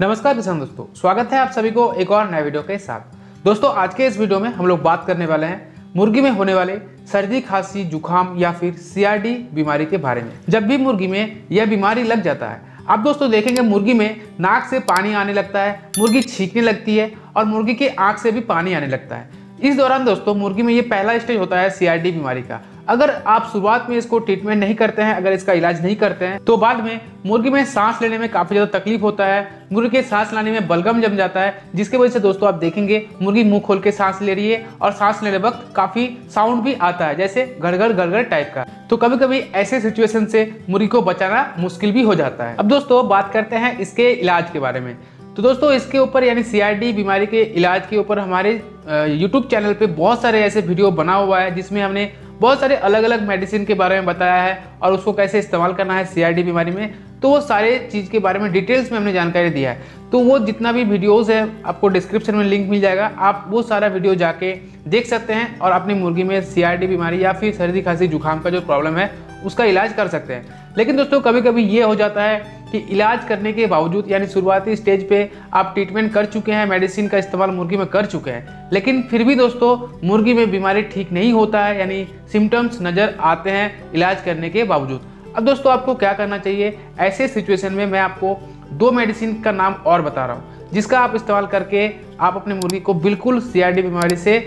नमस्कार किसान दोस्तों, स्वागत है आप सभी को एक और नए वीडियो के साथ। दोस्तों, आज के इस वीडियो में हम लोग बात करने वाले हैं मुर्गी में होने वाले सर्दी, खांसी, जुकाम या फिर सीआरडी बीमारी के बारे में। जब भी मुर्गी में यह बीमारी लग जाता है, आप दोस्तों देखेंगे मुर्गी में नाक से पानी आने लगता है, मुर्गी छींकने लगती है और मुर्गी की आँख से भी पानी आने लगता है। इस दौरान दोस्तों, मुर्गी में ये पहला स्टेज होता है सीआरडी बीमारी का। अगर आप शुरुआत में इसको ट्रीटमेंट नहीं करते हैं, अगर इसका इलाज नहीं करते हैं तो बाद में मुर्गी में सांस लेने में काफ़ी ज़्यादा तकलीफ़ होता है। मुर्गी के सांस लाने में बलगम जम जाता है, जिसकी वजह से दोस्तों आप देखेंगे मुर्गी मुँह खोल के सांस ले रही है और सांस लेने वक्त काफ़ी साउंड भी आता है, जैसे गड़गड़ गड़गड़ टाइप का। तो कभी कभी ऐसे सिचुएशन से मुर्गी को बचाना मुश्किल भी हो जाता है। अब दोस्तों बात करते हैं इसके इलाज के बारे में। तो दोस्तों इसके ऊपर यानी सीआरडी बीमारी के इलाज के ऊपर हमारे यूट्यूब चैनल पे बहुत सारे ऐसे वीडियो बना हुआ है, जिसमें हमने बहुत सारे अलग अलग मेडिसिन के बारे में बताया है और उसको कैसे इस्तेमाल करना है सीआरडी बीमारी में तो वो सारे चीज़ के बारे में डिटेल्स में हमने जानकारी दिया है। तो वो जितना भी वीडियोस है, आपको डिस्क्रिप्शन में लिंक मिल जाएगा। आप वो सारा वीडियो जाके देख सकते हैं और अपनी मुर्गी में सीआरडी बीमारी या फिर सर्दी खांसी, जुकाम का जो प्रॉब्लम है, उसका इलाज कर सकते हैं। लेकिन दोस्तों कभी कभी ये हो जाता है कि इलाज करने के बावजूद, यानी शुरुआती स्टेज पे आप ट्रीटमेंट कर चुके हैं मेडिसिन का इस्तेमाल मुर्गी में कर चुके हैं। लेकिन फिर भी दोस्तों, मुर्गी में बीमारी ठीक नहीं होता है, यानी सिम्टम्स नज़र आते हैं इलाज करने के बावजूद। अब दोस्तों, आपको क्या करना चाहिए? ऐसे सिचुएशन में मैं आपको दो मेडिसिन का नाम और बता रहा हूँ, जिसका आप इस्तेमाल करके आप अपने मुर्गी को बिल्कुल सीआरडी बीमारी से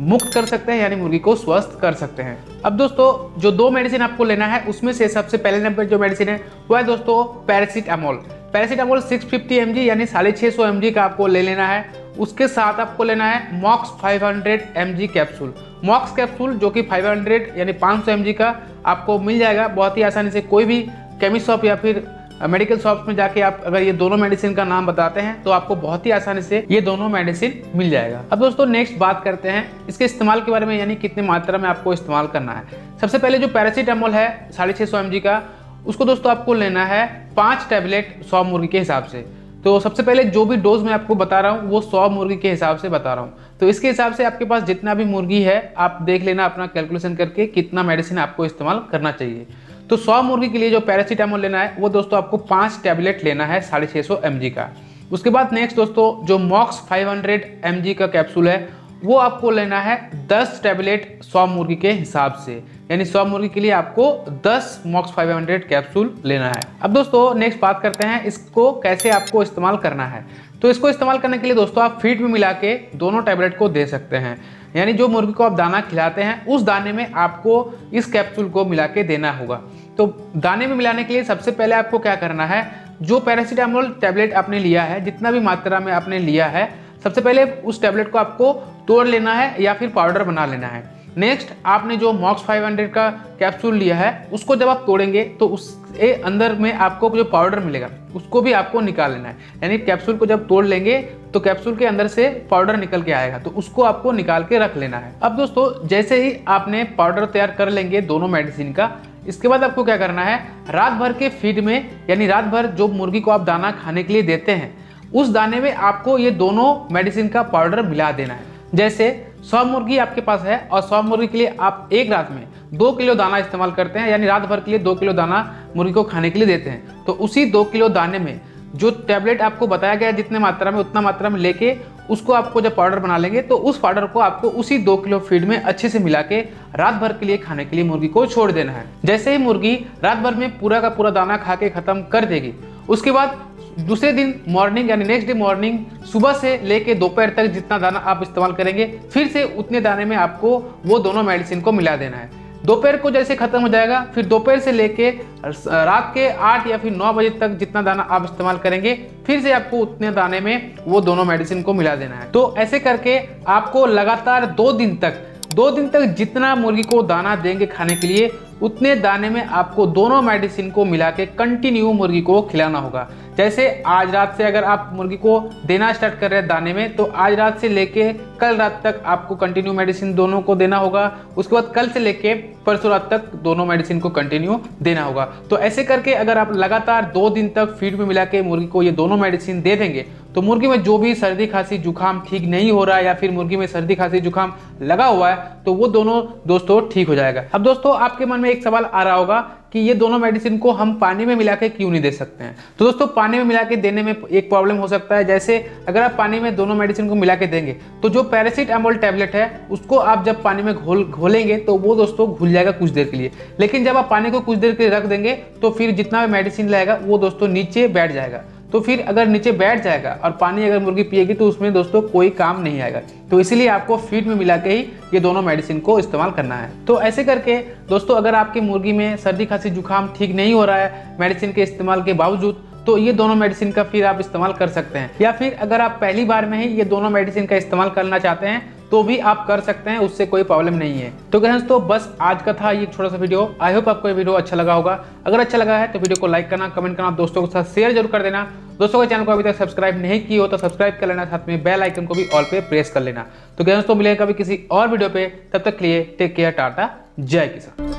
मुक्त कर सकते हैं, यानी मुर्गी को स्वस्थ कर सकते हैं। अब दोस्तों, जो दो मेडिसिन आपको लेना है, उसमें से सबसे पहले नंबर जो मेडिसिन है, वो है दोस्तों पैरासीटामोल पैरासीटामोल 650 फिफ्टी यानी साढ़े छः सौ का आपको ले लेना है। उसके साथ आपको लेना है Mox 500 hundred capsule Mox capsule जो कि 500 यानी 500 सौ का आपको मिल जाएगा, बहुत ही आसानी से कोई भी केमिस्ट शॉप या फिर मेडिकल शॉप में जाके आप अगर ये दोनों मेडिसिन का नाम बताते हैं तो आपको बहुत ही आसानी से ये दोनों मेडिसिन मिल जाएगा। अब दोस्तों नेक्स्ट बात करते हैं। इसके इस्तेमाल के बारे में यानी कितनी मात्रा में आपको इस्तेमाल करना है। सबसे पहले जो पैरासीटामोल है, साढ़े छः सौ का, उसको दोस्तों आपको लेना है पाँच टैबलेट सौ मुर्गी के हिसाब से। तो सबसे पहले जो भी डोज मैं आपको बता रहा हूँ, वो सौ मुर्गी के हिसाब से बता रहा हूँ। तो इसके हिसाब से आपके पास जितना भी मुर्गी है, आप देख लेना अपना कैलकुलेशन करके कितना मेडिसिन आपको इस्तेमाल करना चाहिए। तो सौ मुर्गी के लिए जो पैरासीटामोल लेना है, वो दोस्तों आपको पाँच टैबलेट लेना है साढ़े छः सौ एम जी का। उसके बाद नेक्स्ट दोस्तों, जो मॉक्स 500 हंड्रेड का कैप्सूल है, वो आपको लेना है 10 टैबलेट 100 मुर्गी के हिसाब से। यानी 100 मुर्गी के लिए आपको 10 मॉक्स 500 कैप्सूल लेना है। अब दोस्तों नेक्स्ट बात करते हैं, इसको कैसे आपको इस्तेमाल करना है। तो इसको इस्तेमाल करने के लिए दोस्तों, आप फ़ीड में मिला के दोनों टैबलेट को दे सकते हैं। यानी जो मुर्गी को आप दाना खिलाते हैं, उस दाने में आपको इस कैप्सूल को मिला के देना होगा। तो दाने में मिलाने के लिए सबसे पहले आपको क्या करना है, जो पैरासीटामोल टैबलेट आपने लिया है, जितना भी मात्रा में आपने लिया है, सबसे पहले उस टैबलेट को आपको तोड़ लेना है या फिर पाउडर बना लेना है। नेक्स्ट आपने जो मॉक्स 500 का कैप्सूल लिया है, उसको जब आप तोड़ेंगे तो उसके अंदर में आपको जो पाउडर मिलेगा, उसको भी आपको निकाल लेना है। यानी कैप्सूल को जब तोड़ लेंगे तो कैप्सूल के अंदर से पाउडर निकल के आएगा तो उसको आपको निकाल के रख लेना है। अब दोस्तों, जैसे ही आपने पाउडर तैयार कर लेंगे दोनों मेडिसिन का इसके बाद आपको क्या करना है? रात भर के फ़ीड में, यानी रात भर जो मुर्गी को आप दाना खाने के लिए देते हैं, उस दाने में आपको ये दोनों मेडिसिन का पाउडर मिला देना है। जैसे सौ मुर्गी आपके पास है और सौ मुर्गी के लिए आप एक रात में दो किलो दाना इस्तेमाल करते हैं, यानी रात भर के लिए दो किलो दाना मुर्गी को खाने के लिए देते हैं। तो उसी दो किलो दाने में जो टैबलेट आपको बताया गया है, जितने मात्रा में, उतना मात्रा में लेके उसको आपको जब पाउडर बना लेंगे तो उस पाउडर को आपको उसी दो किलो फ़ीड में अच्छे से मिला के रात भर के लिए खाने के लिए मुर्गी को छोड़ देना है। जैसे ही मुर्गी रात भर में पूरा का पूरा दाना खा के खत्म कर देगी, उसके बाद दूसरे दिन मॉर्निंग यानी नेक्स्ट डे मॉर्निंग सुबह से लेके दोपहर तक जितना दाना आप इस्तेमाल करेंगे, फिर से उतने दाने में आपको वो दोनों मेडिसिन को मिला देना है। दोपहर को जैसे खत्म हो जाएगा, फिर दोपहर से लेके रात के आठ या फिर नौ बजे तक जितना दाना आप इस्तेमाल करेंगे, फिर से आपको उतने दाने में वो दोनों मेडिसिन को मिला देना है। तो ऐसे करके आपको लगातार दो दिन तक, दो दिन तक जितना मुर्गी को दाना देंगे खाने के लिए, उतने दाने में आपको दोनों मेडिसिन को मिला के कंटिन्यू मुर्गी को खिलाना होगा। जैसे आज रात से अगर आप मुर्गी को देना स्टार्ट कर रहे हैं दाने में तो आज रात से लेके कल रात तक आपको कंटिन्यू मेडिसिन दोनों को देना होगा। उसके बाद कल से लेके परसों रात तक दोनों मेडिसिन को कंटिन्यू देना होगा। तो ऐसे करके अगर आप लगातार दो दिन तक फ़ीड में मिला के मुर्गी को ये दोनों मेडिसिन दे देंगे तो मुर्गी में जो भी सर्दी खांसी जुकाम ठीक नहीं हो रहा है या फिर मुर्गी में सर्दी खांसी जुकाम लगा हुआ है तो वो दोनों दोस्तों ठीक हो जाएगा। अब दोस्तों, आपके मन में एक सवाल आ रहा होगा कि ये दोनों मेडिसिन को हम पानी में मिला के क्यों नहीं दे सकते हैं? तो दोस्तों, पानी में मिला के देने में एक प्रॉब्लम हो सकता है। जैसे अगर आप पानी में दोनों मेडिसिन को मिला के देंगे तो जो पैरासीटामोल टैबलेट है, उसको आप जब पानी में घोल, घोलेंगे तो वो दोस्तों घुल जाएगा कुछ देर के लिए। लेकिन जब आप पानी को कुछ देर के लिए रख देंगे तो फिर जितना भी मेडिसिन रहेगा वो दोस्तों नीचे बैठ जाएगा। तो फिर अगर नीचे बैठ जाएगा और पानी अगर मुर्गी पिएगी तो उसमें दोस्तों कोई काम नहीं आएगा। तो इसीलिए आपको फ़ीड में मिला के ही ये दोनों मेडिसिन को इस्तेमाल करना है। तो ऐसे करके दोस्तों अगर आपकी मुर्गी में सर्दी, खांसी, जुकाम ठीक नहीं हो रहा है मेडिसिन के इस्तेमाल के बावजूद तो ये दोनों मेडिसिन का फिर आप इस्तेमाल कर सकते हैं। या फिर अगर आप पहली बार में ही ये दोनों मेडिसिन का इस्तेमाल करना चाहते हैं तो भी आप कर सकते हैं, उससे कोई प्रॉब्लम नहीं है। तो ग्रह तो बस आज का था ये छोटा सा वीडियो आई होप आपको ये वीडियो अच्छा लगा होगा। अगर अच्छा लगा है तो वीडियो को लाइक करना कमेंट करना दोस्तों के साथ शेयर ज़रूर कर देना। दोस्तों के चैनल को अभी तक सब्सक्राइब नहीं की हो तो सब्सक्राइब कर लेना, साथ में बेल आइकन को भी ऑल पे प्रेस कर लेना। तो ग्रह दोस्तों मिलेगा कभी किसी और वीडियो पे। तब तक लिए टेक केयर टाटा, जय किसान।